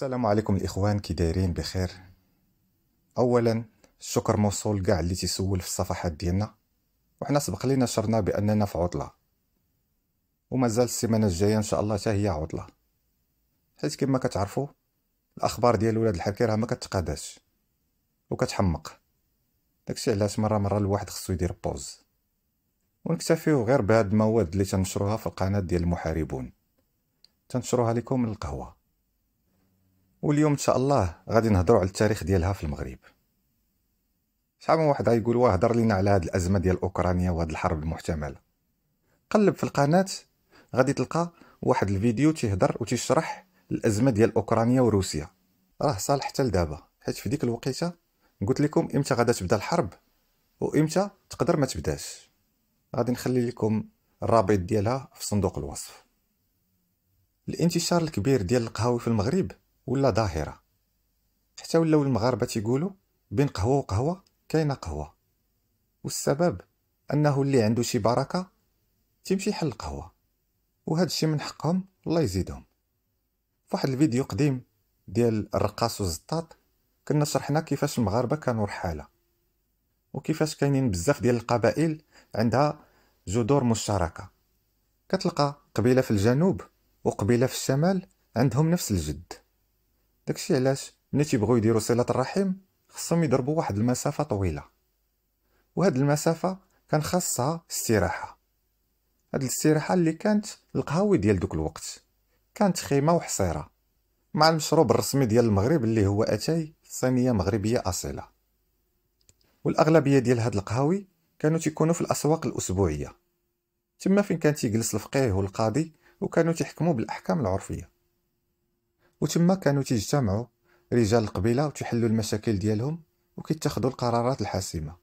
السلام عليكم الإخوان كي دايرين بخير؟ اولا الشكر موصول كاع اللي تيسول في الصفحات ديالنا. وحنا سبق لينا شرنا بأننا في عطلة. ومازال السيمانة الجاية إن شاء الله حتى هي عطلة. حيت كما كتعرفوا الأخبار ديال ولاد الحكي راه ما كتقاداش. وكتحمق. داكشي علاش مرة مرة الواحد خصو يدير pause. ونكتفيو غير بهاد المواد اللي تنشروها في القناة ديال المحاربون. تنشروها لكم القهوه واليوم إن شاء الله غادي نهضروا على التاريخ ديالها في المغرب. شحال من واحد غايقول واه هضر لينا على هاد الأزمة ديال أوكرانيا وهاد الحرب المحتملة. قلب في القناة غادي تلقى واحد الفيديو تيهضر وتيشرح الأزمة ديال أوكرانيا وروسيا. راه صالح حتى لدابا. حيت في ديك الوقيتة قلت لكم إمتى غادا تبدأ الحرب وإمتى تقدر ما تبداش. غادي نخلي لكم الرابط ديالها في صندوق الوصف. الانتشار الكبير ديال القهاوي في المغرب ولا ظاهرة. حتى ولاو المغاربة تيقولوا بين قهوة وقهوة كاينة قهوة. والسبب أنه اللي عنده شي بركة تيمشي يحل القهوة. وهذا الشيء من حقهم الله يزيدهم. فواحد الفيديو قديم ديال الرقاص والزطاط كنا شرحنا كيفاش المغاربة كانوا رحالة. وكيفاش كاينين بزاف ديال القبائل عندها جذور مشتركة. كتلقى قبيلة في الجنوب وقبيلة في الشمال عندهم نفس الجد. داكشي علاش ملي تيبغيو يديروا صلة الرحم خصهم يضربوا واحد المسافة طويلة. وهاد المسافة كان خاصها استراحة. هاد الاستراحة اللي كانت القهاوي ديال دوك الوقت. كانت خيمة وحصيرة مع المشروب الرسمي ديال المغرب اللي هو أتاي صينية مغربية أصيلة. والأغلبية ديال هاد القهاوي كانوا تيكونوا في الأسواق الأسبوعية. تما فين كان تيجلس الفقيه والقاضي وكانوا تيحكموا بالأحكام العرفية. وتما كانوا تيجتمعوا رجال القبيلة وتيحلوا المشاكل ديالهم وكيتخذوا القرارات الحاسمة.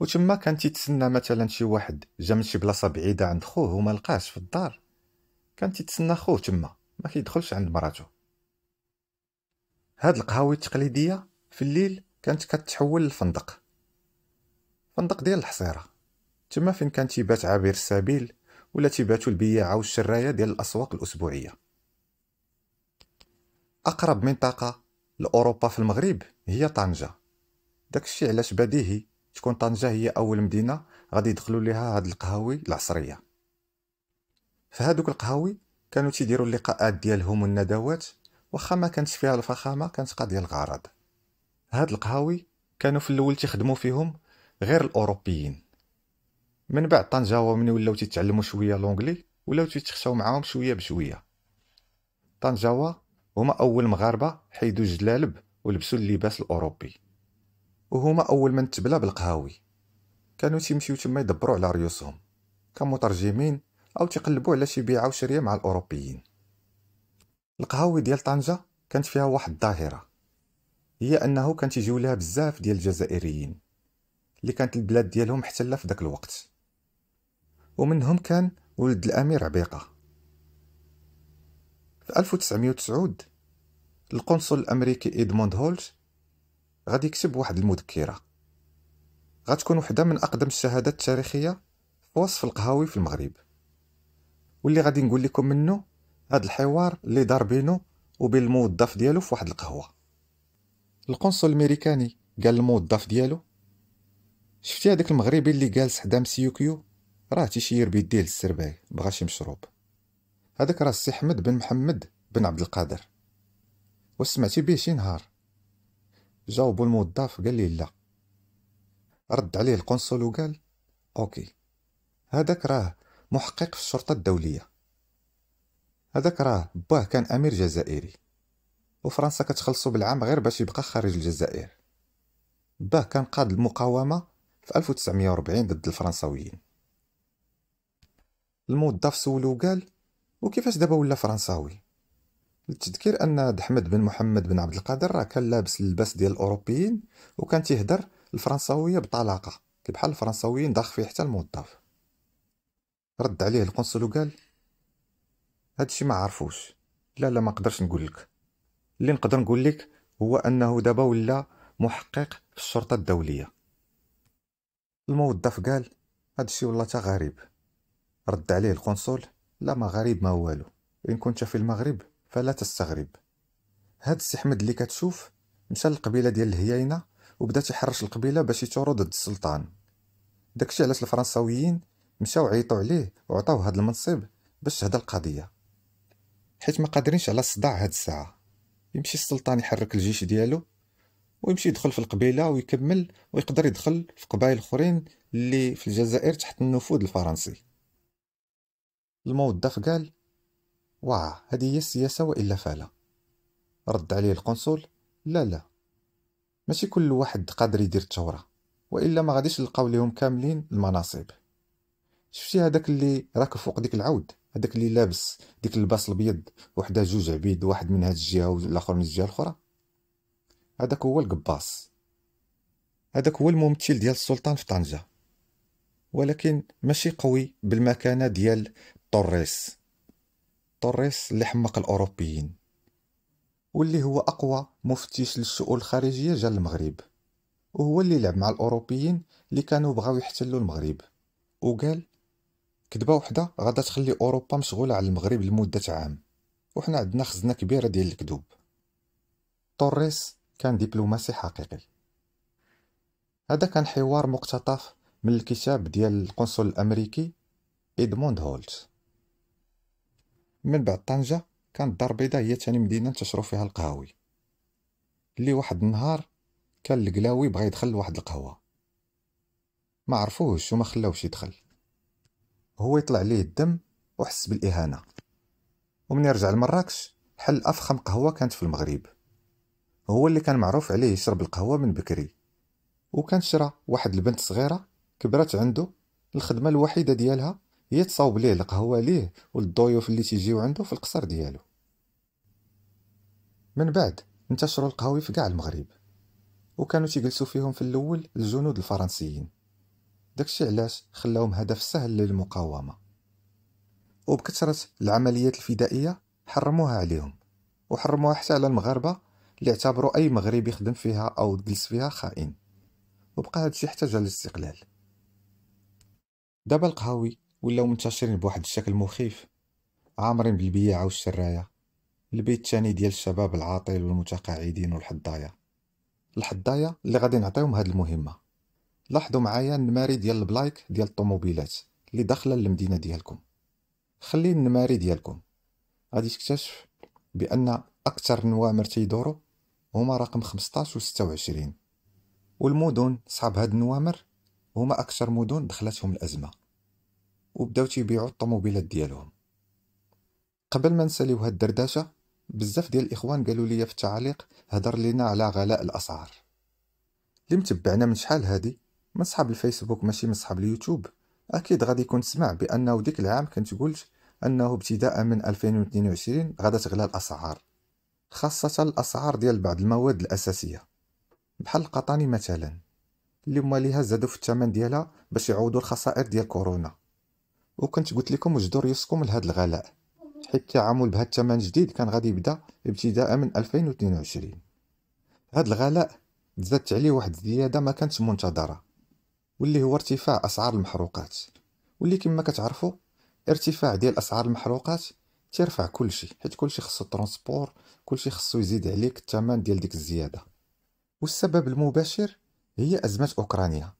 وتما كان تيتسنى مثلا شي واحد جا من شي بلاصة بعيدة عند خوه وما لقاش في الدار كان تيتسنى خوه تما ما كيدخلش عند مراته. هاد القهاوي التقليدية في الليل كانت كتحول للفندق. فندق ديال الحصيرة. تما فين كان تيبات عابر السبيل ولا تيباتوا البياعة والشراية ديال الأسواق الأسبوعية. أقرب منطقة لأوروبا في المغرب هي طنجة. داكشي علاش بديهي؟ تكون طنجة هي أول مدينة غادي يدخلوا ليها هاد القهاوي العصرية. فهادوك القهاوي كانوا تيديروا اللقاءات ديالهم والندوات واخا ما كانتش فيها الفخامة كانت قضية الغرض. هاد القهاوي كانوا في الأول تيخدموا فيهم غير الأوروبيين. من بعد طنجاوه من ولاو تيتعلموا شوية لونجلي ولاو تيتخشاو معاهم شوية بشوية. طنجاوه هما أول مغاربة حيدوا الجلالب ولبسوا اللباس الأوروبي. وهما أول من تبلى بالقهاوي. كانوا تيمشيو تما يدبروا على ريوسهم. كمترجمين أو تقلبوا على شي بيعة وشرية مع الأوروبيين. القهاوي ديال طنجة كانت فيها واحد الظاهرة. هي أنه كان تيجيو لها بزاف ديال الجزائريين اللي كانت البلاد ديالهم محتله في ذاك الوقت. ومنهم كان ولد الأمير عبيقة. 1990 القنصل الأمريكي إيدموند هولش غادي يكتب واحد المذكرة. غتكون وحدة من أقدم الشهادات التاريخية في وصف القهاوي في المغرب. واللي غادي نقول لكم منه هاد الحوار اللي دار بينه وبين الموظف ديالو في واحد القهوة. القنصل الأمريكاني قال للموظف ديالو شفتي هذاك المغربي اللي جالس حدا مسيوكيو راه تيشير بيديه للسرباي بغاش مشروب هذاك راه السي حمد بن محمد بن عبد القادر. وسمعتي بيه شي نهار. جاوبو الموظف قال لي لا. رد عليه القنصل وقال OK. هذاك راه محقق في الشرطة الدولية. هذاك راه باه كان أمير جزائري. وفرنسا كتخلصو بالعام غير باش يبقى خارج الجزائر. باه كان قاد المقاومة في 1940 ضد الفرنساويين. الموظف سولو وقال وكيفاش دابا ولا فرنساوي؟ للتذكير أن دحمد بن محمد بن عبد القادر كان لابس اللباس ديال الأوروبيين وكان تيهدر الفرنساوية بطلاقة كي بحال الفرنساويين داخ فيه حتى الموظف. رد عليه القنصل وقال هادشي ما عرفوش لا لا ما نقدرش نقول لك. اللي نقدر نقول لك هو أنه دابا ولا محقق في الشرطة الدولية. الموظف قال هادشي والله تا غريب. رد عليه القنصل لا ما غريب ما والو. إن كنت في المغرب فلا تستغرب. هاد السي حمد اللي كتشوف مشى للقبيلة ديال الهياينة وبدا تيحرش القبيلة باش يثوروا ضد السلطان. داكشي علاش الفرنساويين مشاو عيطوا عليه وعطاوه هاد المنصب باش تهدى القضية. حيت ما قادرينش على الصداع هاد الساعة. يمشي السلطان يحرك الجيش ديالو ويمشي يدخل في القبيلة ويكمل ويقدر يدخل في قبائل أخرين اللي في الجزائر تحت النفوذ الفرنسي. الموظف قال واه هذه هي السياسة وإلا فلا رد عليه القنصل لا لا ماشي كل واحد قادر يدير الثورة وإلا ما غاديش نلقاو ليهم كاملين المناصب. شفتي هذاك اللي راكب فوق ديك العود هذاك اللي لابس ديك اللباس الأبيض وحدة جوج عبيد واحد من هاد الجهة والآخر من الجهة الأخرى؟ هذاك هو القباص هذاك هو الممثل ديال السلطان في طنجة ولكن ماشي قوي بالمكانة ديال طوريس طوريس اللي حمق الأوروبيين. واللي هو أقوى مفتش للشؤون الخارجية جا المغرب. وهو اللي لعب مع الأوروبيين اللي كانوا بغاو يحتلوا المغرب. وقال كذبة وحدة غادا تخلي أوروبا مشغولة على المغرب لمدة عام. وحنا عندنا خزنة كبيرة ديال الكذوب. طوريس كان دبلوماسي حقيقي. هذا كان حوار مقتطف من الكتاب ديال القنصل الأمريكي إدموند هولت من بعد طنجة كانت الدار البيضاء هي تاني مدينة انتشروا فيها القهاوي. اللي واحد النهار كان القلاوي بغا يدخل لواحد القهوة. ما عرفوهش وما خلاوش يدخل. هو يطلع ليه الدم وحس بالإهانة. ومن يرجع لمراكش حل أفخم قهوة كانت في المغرب. هو اللي كان معروف عليه يشرب القهوة من بكري. وكان شرى واحد البنت صغيرة كبرت عنده الخدمة الوحيدة ديالها هي تصاوب ليه القهوة ليه والضيوف اللي تيجيو عنده في القصر ديالو. من بعد انتشروا القهاوي في كاع المغرب وكانوا تيجلسوا فيهم في الأول الجنود الفرنسيين. داكشي علاش خلاهم هدف سهل للمقاومة. وبكثرة العمليات الفدائية حرموها عليهم وحرموها حتى على المغاربة اللي اعتبروا أي مغربي يخدم فيها أو جلس فيها خائن. وبقى هادشي حتى جا الاستقلال. دابا القهاوي ولاو منتشرين بواحد الشكل مخيف. عامرين بالبياعة والشراية البيت الثاني ديال الشباب العاطل والمتقاعدين والحضايا الحضايا اللي غادي نعطيهم هاد المهمة. لاحظوا معايا النماري ديال البلايك ديال الطوموبيلات اللي داخلة للمدينة ديالكم. خلي النماري ديالكم. غادي تكتشف بأن أكثر نوامر تيدورو هما رقم 15 و 26 والمدن صحاب هاد النوامر. هما أكثر مدن دخلتهم الأزمة. وبداو تيبيعوا الطوموبيلات ديالهم. قبل ما نساليو هاد الدردشة بزاف ديال الإخوان قالوا لي في التعاليق هدر لينا على غلاء الأسعار. اللي متبعنا من شحال هادي؟ من صحاب الفيسبوك ماشي من صحاب اليوتيوب. أكيد غادي يكون سمع بأنه ديك العام كنت قلت أنه ابتداء من 2022 غادا تغلى الأسعار خاصة الأسعار ديال بعض المواد الأساسية. بحال القطاني مثلا اللي هما ليها زادوا في الثمن ديالها باش يعوضوا الخسائر ديال كورونا. وكنت قلت لكم وجدوا ريوسكم لهذا الغلاء. حيت التعامل بهذا الثمن الجديد كان غادي يبدا ابتداء من 2022 هذا الغلاء زادت عليه واحد الزيادة ما كانتش منتظرة واللي هو ارتفاع أسعار المحروقات. واللي كما كتعرفوا ارتفاع ديال أسعار المحروقات تيرفع كلشي حيت كلشي خصو ترونسبور كلشي خصو يزيد عليك الثمن ديال ديك الزيادة. والسبب المباشر هي أزمة أوكرانيا.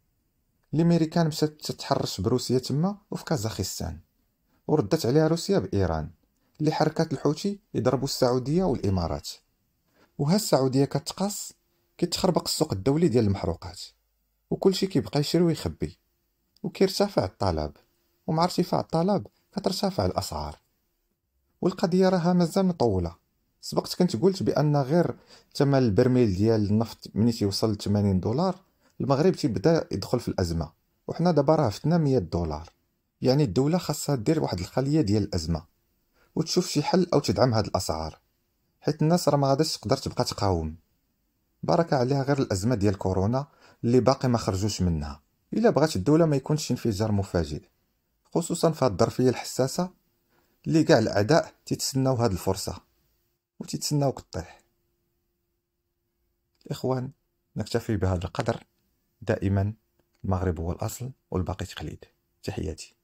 الأمريكان مشات تتحرش بروسيا تما وفي كازاخستان. وردت عليها روسيا بإيران. اللي حركات الحوثي يضربوا السعودية والإمارات. وها السعودية كتقاس كيتخربق السوق الدولي ديال المحروقات. وكلشي كيبقى يشري ويخبي. وكيرتفع الطلب. ومع ارتفاع الطلب كترتفع الأسعار. والقضية راها مازال مطولة. سبقت كنت قلت بأن غير ثمن البرميل ديال النفط ملي تيوصل ل 80 دولار المغرب تيبدا يدخل في الأزمة وحنا دابا راه فتنا 100 دولار. يعني الدولة خاصها دير واحد الخلية ديال الأزمة وتشوف شي حل أو تدعم هاد الأسعار. حيت الناس راه ما غاديش تقدر تبقى تقاوم. بركة عليها غير الأزمة ديال كورونا اللي باقي ما خرجوش منها. إلا بغات الدولة ما يكونش انفجار مفاجئ. خصوصا في هاد الظرفية الحساسة اللي كاع الأعداء تيتسناو هاد الفرصة وتيتسناوك طيح إخوان نكتفي بهذا القدر. دائما المغرب هو الأصل والباقي تقليد. تحياتي.